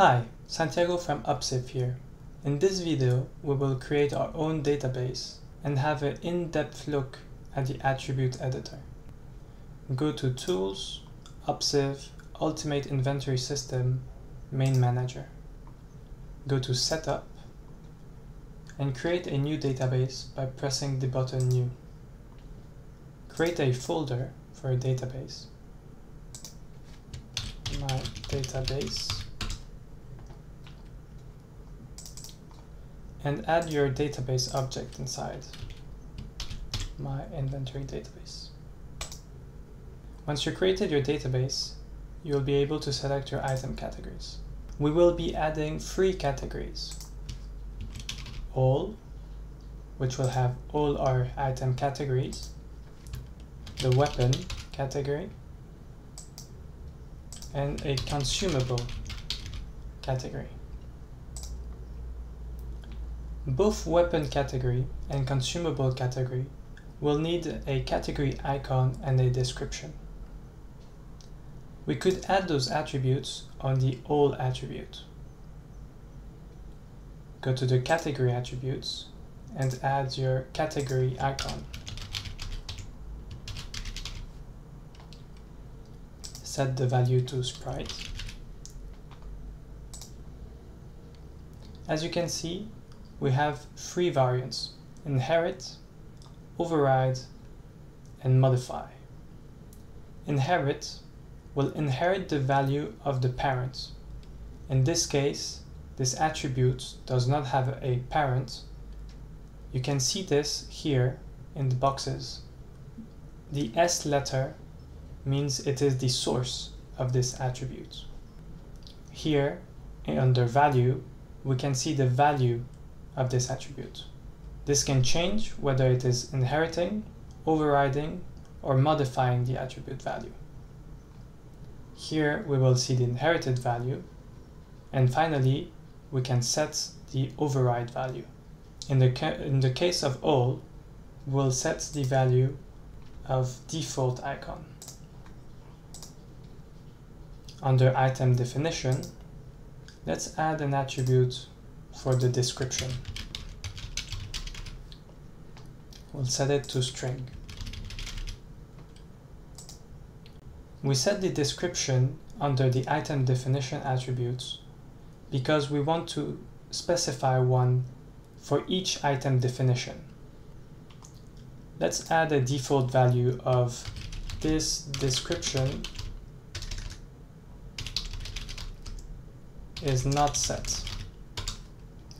Hi, Santiago from Opsive here. In this video, we will create our own database and have an in-depth look at the attribute editor. Go to Tools, Opsive, Ultimate Inventory System, Main Manager. Go to Setup and create a new database by pressing the button New. Create a folder for a database. My database and add your database object inside my inventory database. Once you created your database, you'll be able to select your item categories. We will be adding three categories. All, which will have all our item categories, the weapon category, and a consumable category. Both weapon category and consumable category will need a category icon and a description. We could add those attributes on the all attribute. Go to the category attributes and add your category icon. Set the value to sprite. As you can see, we have three variants, inherit, override, and modify. Inherit will inherit the value of the parent. In this case, this attribute does not have a parent. You can see this here in the boxes. The S letter means it is the source of this attribute. Here, under value, we can see the value of this attribute. This can change whether it is inheriting, overriding, or modifying the attribute value. Here we will see the inherited value, and finally we can set the override value. In the, in the case of all, we'll set the value of default icon. Under item definition, let's add an attribute for the description. We'll set it to string. We set the description under the item definition attributes because we want to specify one for each item definition. Let's add a default value of this description is not set.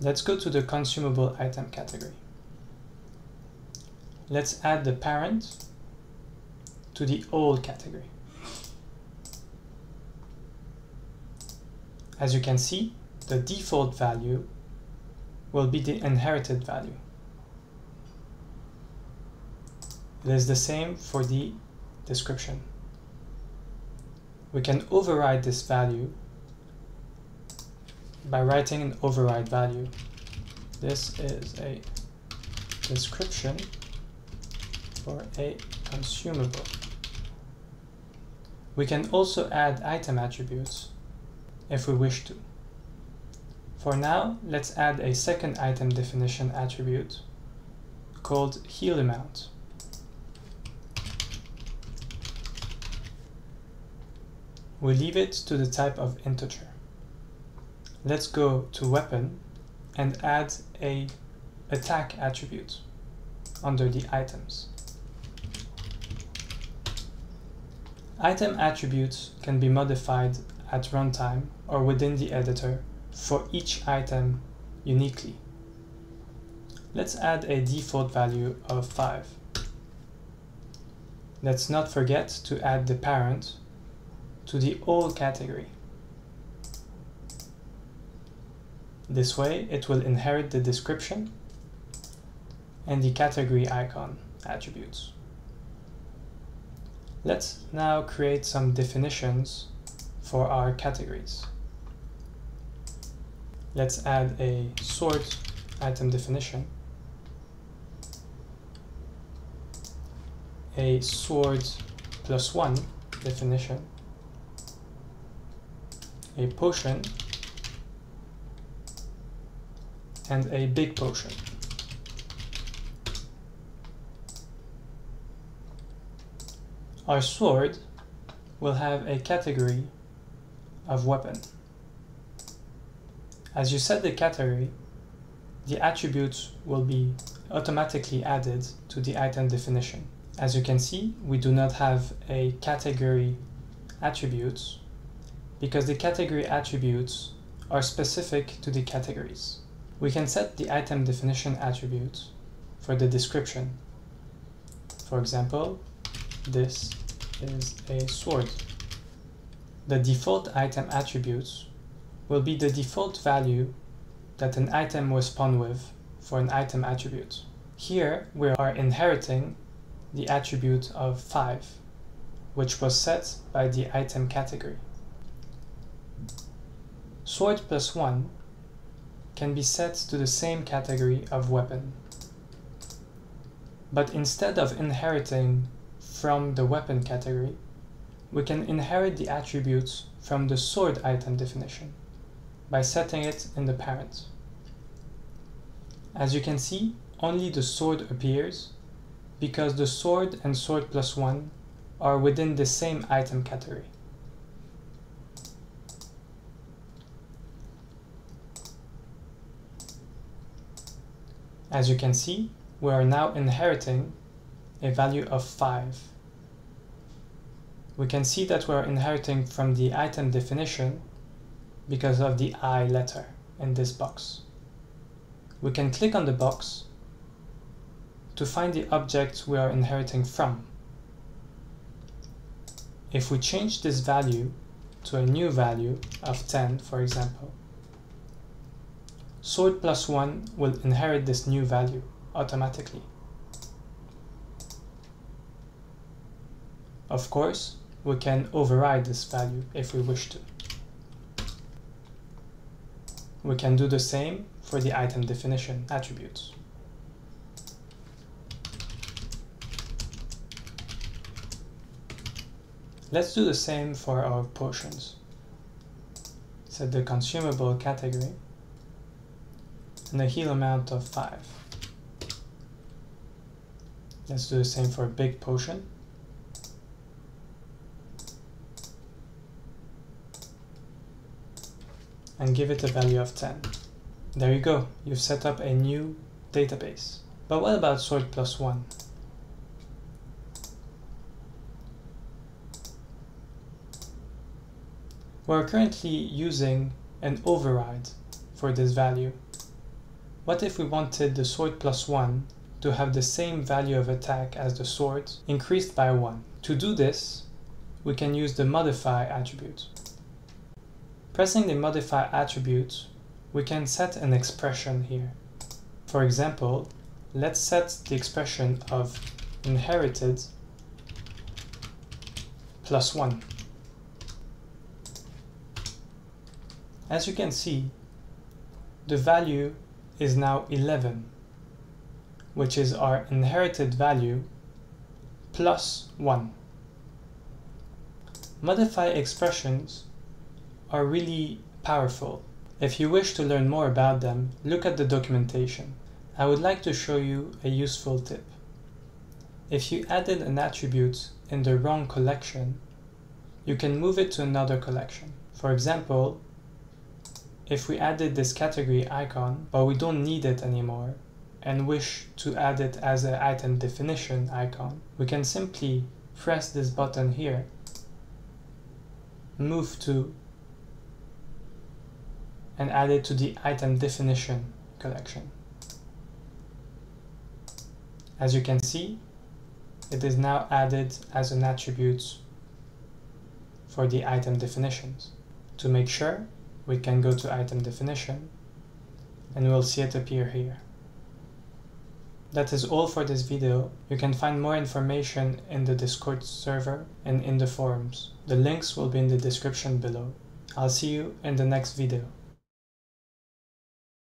Let's go to the consumable item category. Let's add the parent to the old category. As you can see, the default value will be the inherited value. It is the same for the description. We can override this value by writing an override value. This is a description for a consumable. We can also add item attributes if we wish to. For now, let's add a second item definition attribute called heal amount. We leave it to the type of integer. Let's go to weapon and add a attack attribute under the items. Item attributes can be modified at runtime or within the editor for each item uniquely. Let's add a default value of 5. Let's not forget to add the parent to the all category. This way, it will inherit the description and the category icon attributes. Let's now create some definitions for our categories. Let's add a sort item definition, a sword plus one definition, a potion, and a big potion. Our sword will have a category of weapon. As you set the category, the attributes will be automatically added to the item definition. As you can see, we do not have a category attributes because the category attributes are specific to the categories. We can set the item definition attribute for the description. For example, this is a sword. The default item attributes will be the default value that an item was spawned with for an item attribute. Here we are inheriting the attribute of 5, which was set by the item category. Sword plus 1 can be set to the same category of weapon. But instead of inheriting from the weapon category, we can inherit the attributes from the sword item definition by setting it in the parent. As you can see, only the sword appears because the sword and sword plus 1 are within the same item category. As you can see, we are now inheriting a value of 5. We can see that we are inheriting from the item definition because of the I letter in this box. We can click on the box to find the object we are inheriting from. If we change this value to a new value of 10, for example, sword plus 1 will inherit this new value automatically. Of course, we can override this value if we wish to. We can do the same for the item definition attributes. Let's do the same for our potions. Set the consumable category and the heal amount of 5. Let's do the same for a big potion. And give it a value of 10. There you go, you've set up a new database. But what about sword plus 1? We're currently using an override for this value. What if we wanted the sword plus 1 to have the same value of attack as the sword, increased by 1? To do this, we can use the modify attribute. Pressing the modify attribute, we can set an expression here. For example, let's set the expression of inherited plus 1. As you can see, the value is now 11, which is our inherited value plus 1. Modify expressions are really powerful. If you wish to learn more about them, look at the documentation. I would like to show you a useful tip. If you added an attribute in the wrong collection, you can move it to another collection. For example, if we added this category icon, but we don't need it anymore, and wish to add it as an item definition icon, we can simply press this button here, move to, and add it to the item definition collection. As you can see, it is now added as an attribute for the item definitions. To make sure, we can go to item definition and we'll see it appear here. That is all for this video. You can find more information in the Discord server and in the forums. The links will be in the description below. I'll see you in the next video.